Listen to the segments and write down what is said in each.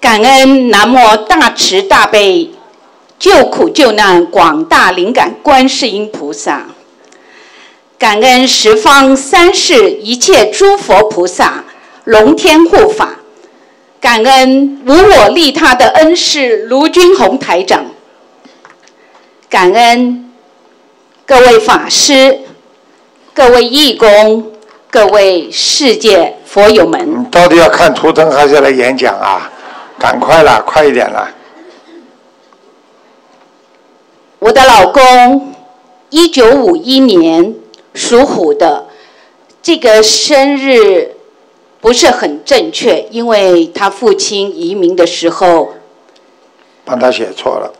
感恩南无大慈大悲救苦救难广大灵感观世音菩萨，感恩十方三世一切诸佛菩萨龙天护法，感恩无我利他的恩师卢军宏台长，感恩各位法师、各位义工、各位世界佛友们。到底要看图腾还是要来演讲啊？赶快啦，快一点啦。我的老公，一九五一年属虎的，这个生日不是很正确，因为他父亲移民的时候帮他写错了，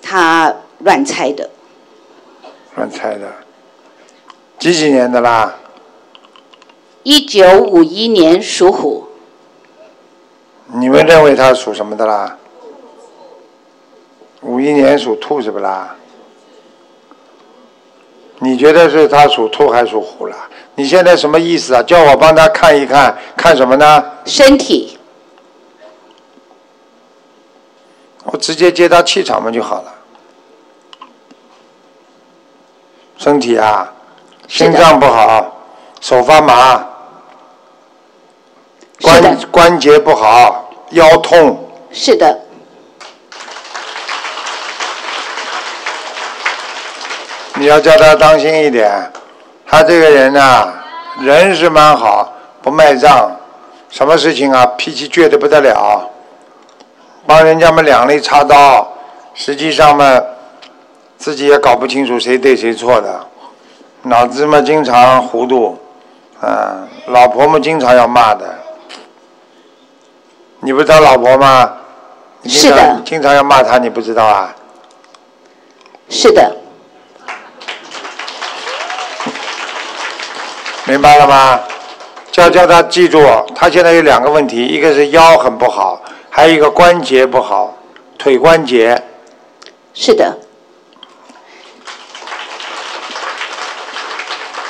他乱猜的。乱猜的。几几年的啦？一九五一年属虎，你们认为他属什么的啦？五一年属兔是不啦？你觉得是他属兔还属虎啦？你现在什么意思啊？叫我帮他看一看，看什么呢？身体我直接接他气场嘛就好了。身体啊，心脏不好，手发麻，关关节不好，腰痛，是的，你要叫他当心一点。他这个人呐、人是蛮好，不卖账，什么事情啊脾气倔得不得了，帮人家们两肋插刀，实际上嘛自己也搞不清楚谁对谁错的，脑子嘛经常糊涂，啊，老婆嘛经常要骂的。你不是他老婆吗？你是的经常要骂他，你不知道啊？是的，明白了吗？叫叫他记住，他现在有两个问题，一个是腰很不好，还有一个关节不好，腿关节。是的。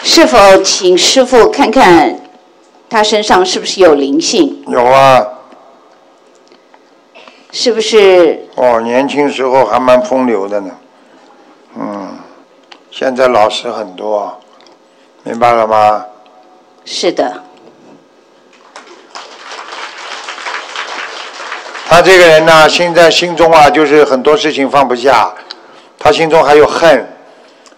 是否请师傅看看他身上是不是有灵性？有啊，是不是哦，年轻时候还蛮风流的呢。嗯，现在老实很多，明白了吗？是的？他这个人呢，现在心中啊，就是很多事情放不下，他心中还有恨，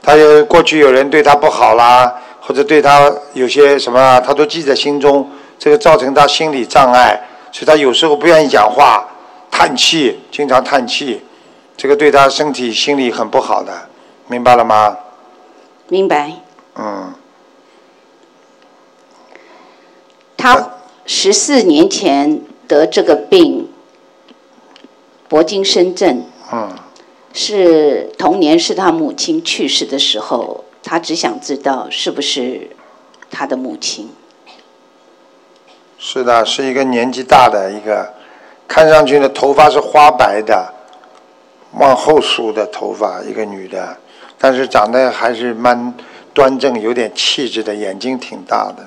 他有过去有人对他不好啦，或者对他有些什么啊，他都记在心中，这个造成他心理障碍，所以他有时候不愿意讲话，叹气，经常叹气，这个对他身体心理很不好的，明白了吗？明白。嗯，他十四年前得这个病，铂金深圳，嗯，是童年是他母亲去世的时候，他只想知道是不是他的母亲。是的，是一个年纪大的一个，看上去呢头发是花白的，往后梳的头发，一个女的，但是长得还是蛮端正，有点气质的，眼睛挺大的，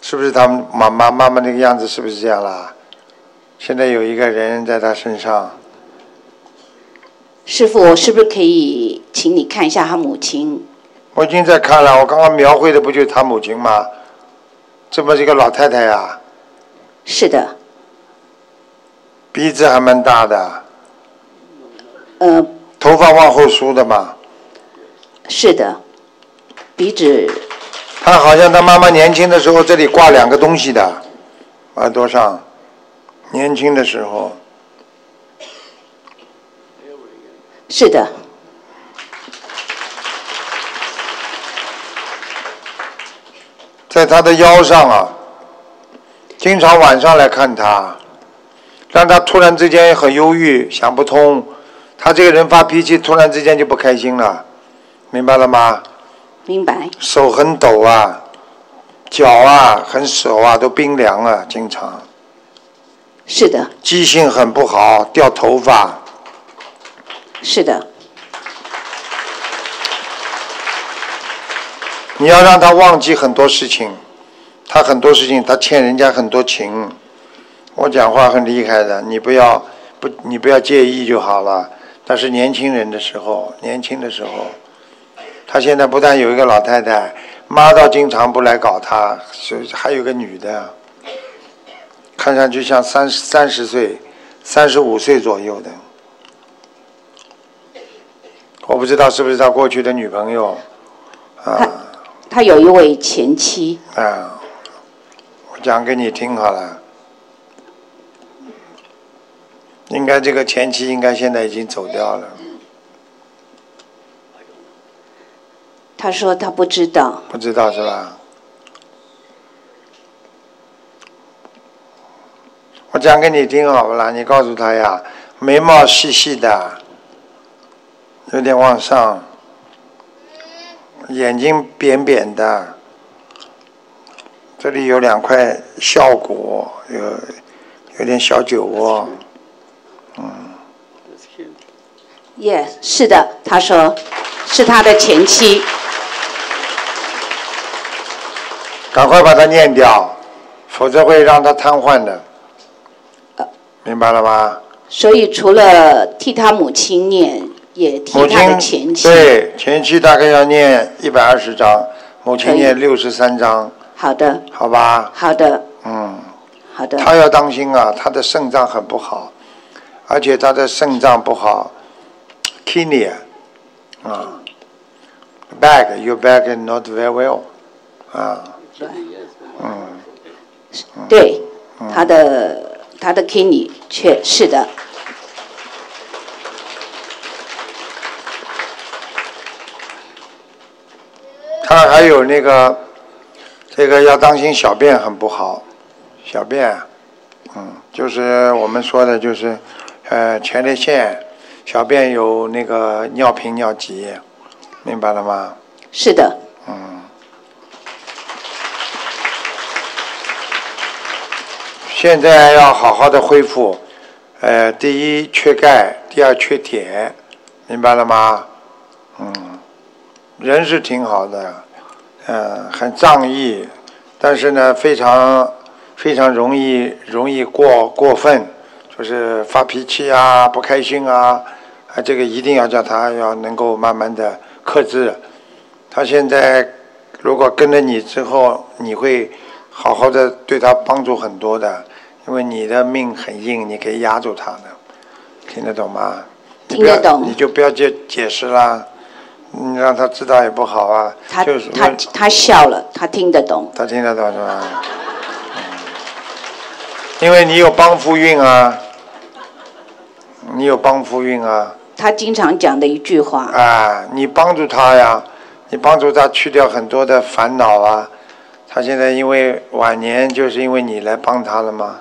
是不是他们妈妈妈妈那个样子？是不是这样啦？现在有一个人在她身上，师傅，我是不是可以请你看一下他母亲？我已经在看了，我刚刚描绘的不就是他母亲吗？这么一个老太太呀、是的，鼻子还蛮大的，呃，头发往后梳的嘛。是的，鼻子。他好像他妈妈年轻的时候这里挂两个东西的，耳朵上，年轻的时候，是的，在他的腰上啊，经常晚上来看他，让他突然之间很忧郁，想不通，他这个人发脾气，突然之间就不开心了，明白了吗？明白，手很抖啊，脚啊很手啊都冰凉啊，经常。是的，记性很不好，掉头发，是的，你要让他忘记很多事情，他很多事情他欠人家很多情，我讲话很厉害的，你不要不你不要介意就好了。但是年轻人的时候，年轻的时候，他现在不但有一个老太太，妈倒经常不来搞他，是还有个女的，看上去像三三十岁、三十五岁左右的。我不知道是不是他过去的女朋友，啊他他有一位前妻，啊，我讲给你听好了。应该这个前妻应该现在已经走掉了，他说他不知道，不知道是吧？我讲给你听好不啦？你告诉他呀，眉毛细细的，有点往上，眼睛扁扁的，这里有两块笑骨，有有点小酒窝。耶、是的，他说是他的前妻，赶快把它念掉，否则会让他瘫痪的。明白了吗？所以除了替他母亲念，也替他的前妻。对前妻大概要念一百二十章，母亲念六十三章，好的，好吧？好的，嗯，好的，他要当心啊，他的肾脏很不好，而且他的肾脏不好，kidney 啊，back your back not very well 啊，嗯，对，他的他的 kidney 确是的，他还有那个，这个要当心小便很不好，小便，嗯，就是我们说的就是，呃，前列腺，小便有那个尿频尿急，明白了吗？是的，嗯。现在要好好的恢复，呃，第一缺钙，第二缺铁，明白了吗？嗯，人是挺好的，嗯、很仗义，但是呢，非常非常容易容易过过分，就是发脾气啊，不开心啊，啊，这个一定要叫他要能够慢慢的克制。他现在如果跟着你之后，你会好好的对他帮助很多的，因为你的命很硬，你可以压住他的，听得懂吗？听得懂你就不要解解释啦，你让他知道也不好啊。他就是他他笑了，他听得懂，他听得懂是吧？嗯因为你有帮夫运啊，你有帮夫运啊，他经常讲的一句话，啊，你帮助他呀，你帮助他去掉很多的烦恼啊。他现在因为晚年，就是因为你来帮他了吗？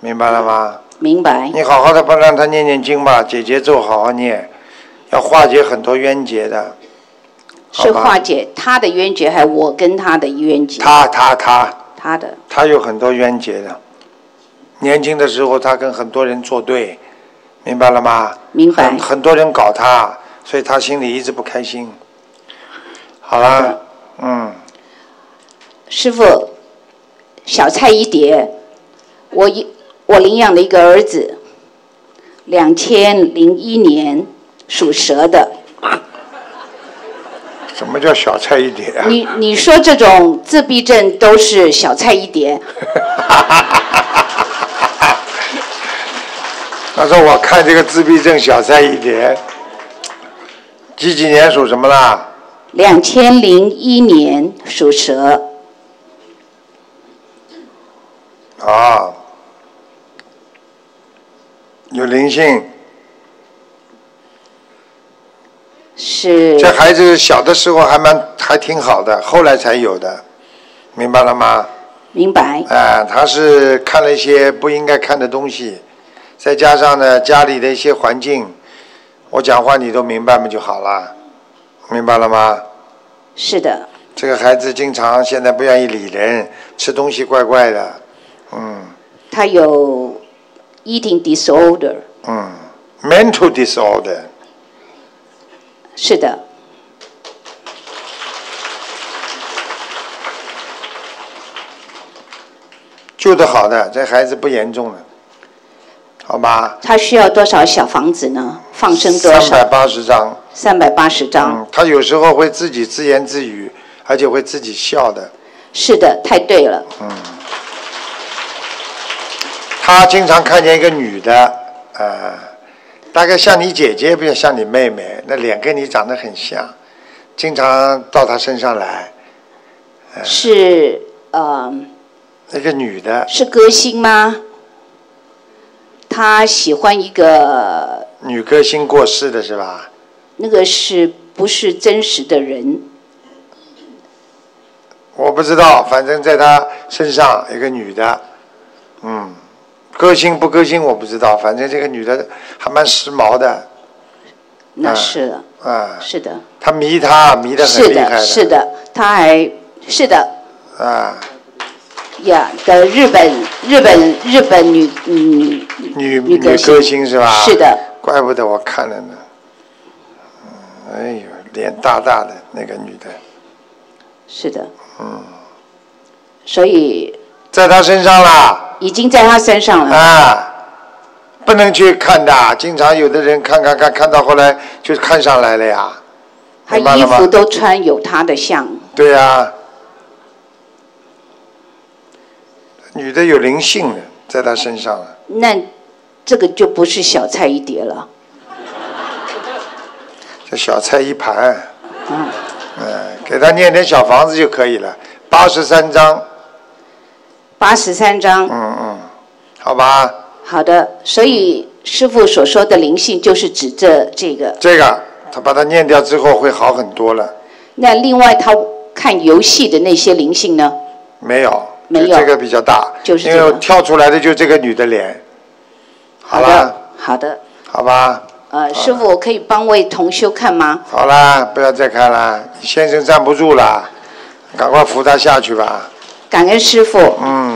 明白了吗？明白？你好好的帮让他念念经吧，姐姐咒好好念，要化解很多冤结的。是化解他的冤结，还是我跟他的冤结？他他他他的他有很多冤结的。年轻的时候，他跟很多人作对，明白了吗？明白很很多人搞他，所以他心里一直不开心。好好了，嗯，师傅，小菜一碟。我一我领养的一个儿子，两千零一年属蛇的。什么叫小菜一碟啊？你你说这种自闭症都是小菜一碟，他说我看这个自闭症小菜一碟，几几年属什么啦？两千零一年属蛇，啊，有灵性。是这孩子小的时候还蛮还挺好的，后来才有的，明白了吗？明白？啊，他是看了一些不应该看的东西，再加上呢家里的一些环境，我讲话你都明白不就好了，明白了吗？是的，这个孩子经常现在不愿意理人，吃东西怪怪的，嗯。他有 eating disorder，嗯，mental disorder，是的，救得好的，这孩子不严重的，好吧？他需要多少小房子呢？放生多少？三百八十张。三百八十张。嗯，他有时候会自己自言自语，而且会自己笑的。是的，太对了。嗯。他经常看见一个女的，呃，大概像你姐姐，不像你妹妹，那脸跟你长得很像，经常到他身上来。是呃。那个女的。是歌星吗？他喜欢一个。女歌星过世的是吧？那个是不是真实的人？我不知道，反正在他身上一个女的，嗯，歌星不歌星我不知道，反正这个女的还蛮时髦的。那是的。啊。是的。他迷他迷得很厉害的。是的，是的，他还是的。啊。呀，的日本日本日本女女女女歌星是吧？是的。怪不得我看了呢。哎呦，脸大大的那个女的。是的。嗯。所以。在他身上啦。已经在他身上了。啊，不能去看的，经常有的人看看看，看到后来就看上来了呀。他衣服都穿有他的像。对呀。女的有灵性的，在他身上了。那，这个就不是小菜一碟了。这小菜一盘。嗯。嗯，给他念点小房子就可以了，八十三章。八十三章。嗯嗯，好吧。好的，所以师傅所说的灵性就是指这这个。这个，他把它念掉之后会好很多了。那另外他看游戏的那些灵性呢？没有。没有。这个比较大。就是因为跳出来的就这个女的脸。好的。好的。好吧。呃，师傅，我可以帮位同修看吗？好啦，不要再看了，先生站不住了，赶快扶他下去吧。感恩师傅。嗯。